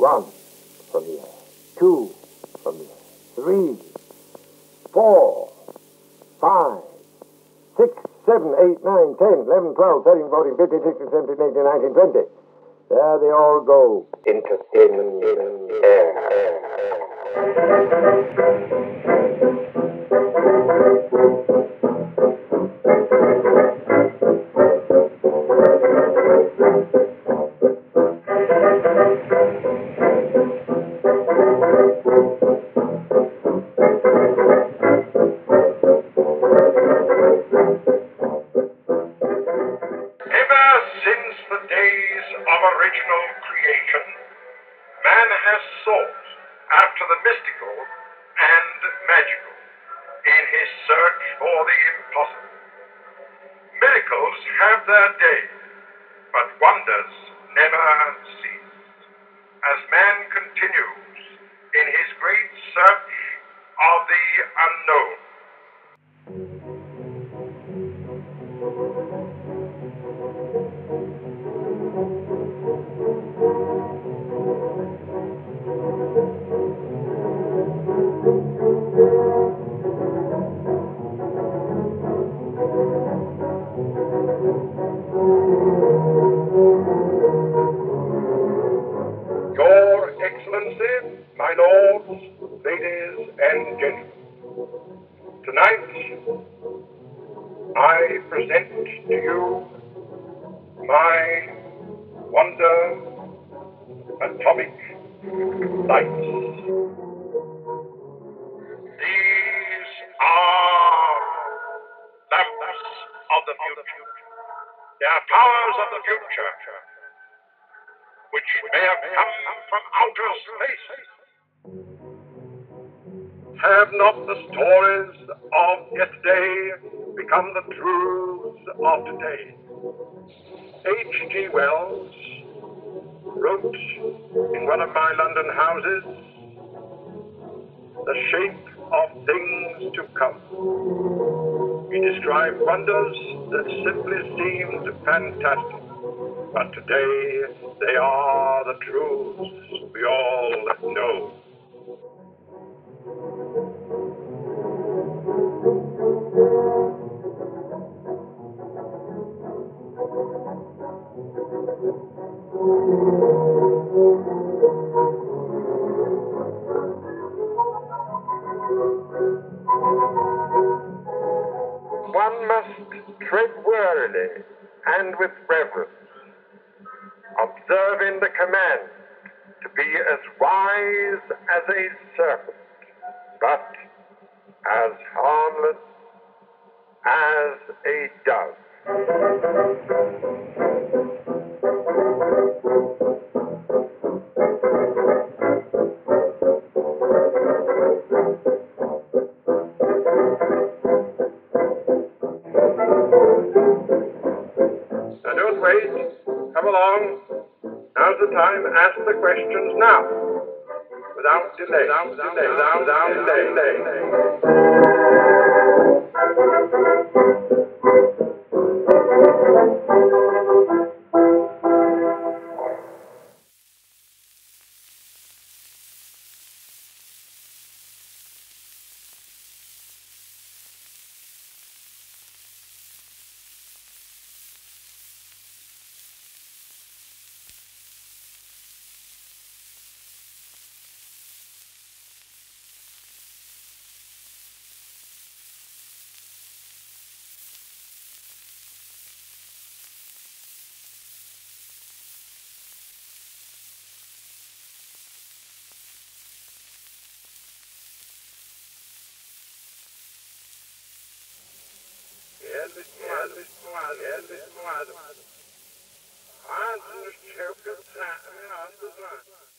One from here. Two from here. Three. Four. Five. Six, seven, eight, nine, ten, eleven, twelve, thirteen, fourteen, fifteen, sixteen, seventeen, eighteen, nineteen, twenty. There they all go. Into thin air. Never cease. As man continues in his great search of the unknown. Your Excellency, my lords, ladies, and gentlemen, tonight I present to you my wonder atomic lights. These are lamps of the future. They are powers of the future which may have come from outer space. Have not the stories of yesterday become the truths of today? H.G. Wells wrote in one of my London houses, The Shape of Things to Come. He described wonders that simply seemed fantastic. But today, they are the truths One must tread warily and with reverence observing the command to be as wise as a serpent, but as harmless as a dove. Along. Now's the time. Ask the questions now. Without delay. Without delay. Without, without delay. Antes nos desceu pensar a nossa dor.